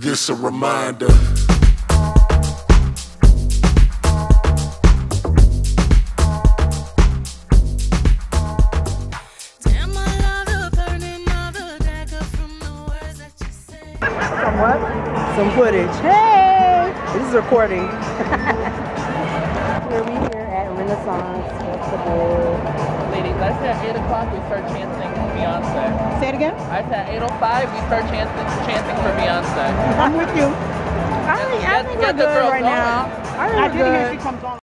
This a reminder. Damn, I love the burning of the dagger from the words that you say. Some what? Some footage. Hey! This is recording. here we here at Renaissance Festival. Ladies, I said at 8 o'clock we start chanting Beyonce. Say it again. I said 8.05 we start chanting, chanting for Beyonce. I'm with you. I, Get- I think we're good right going. now. I, think I did hear she comes on.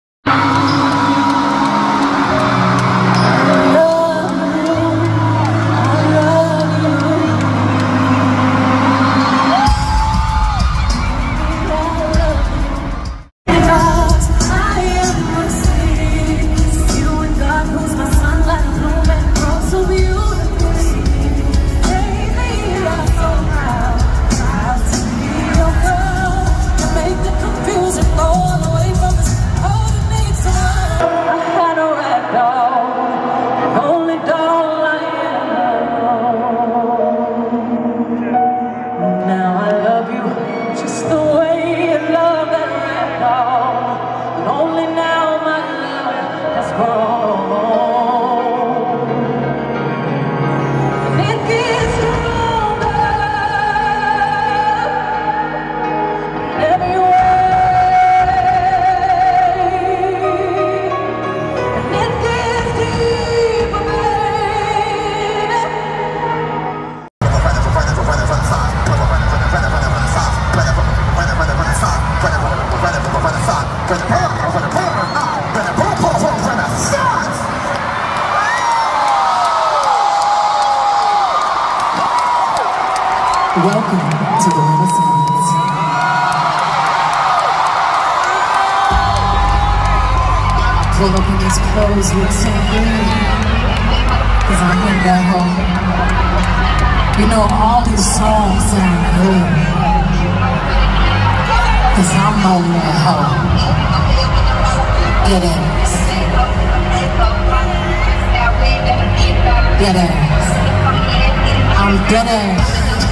Now Welcome to the Renaissance. Pull up in these clothes look so. Cause I'm in that home. You know, all these songs sound good. Cause I'm on that hoe. Get ass. Get ass. I'm dead ass.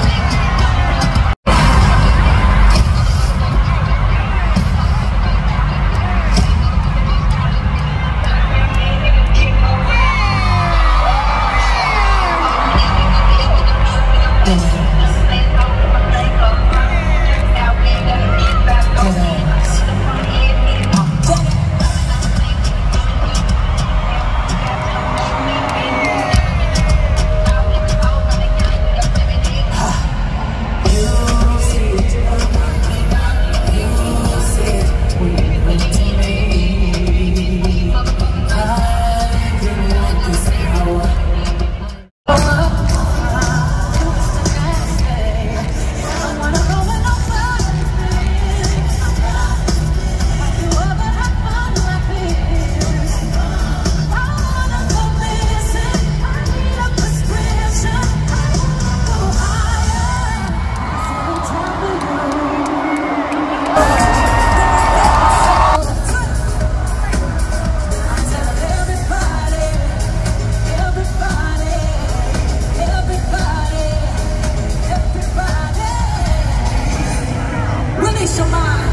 什么？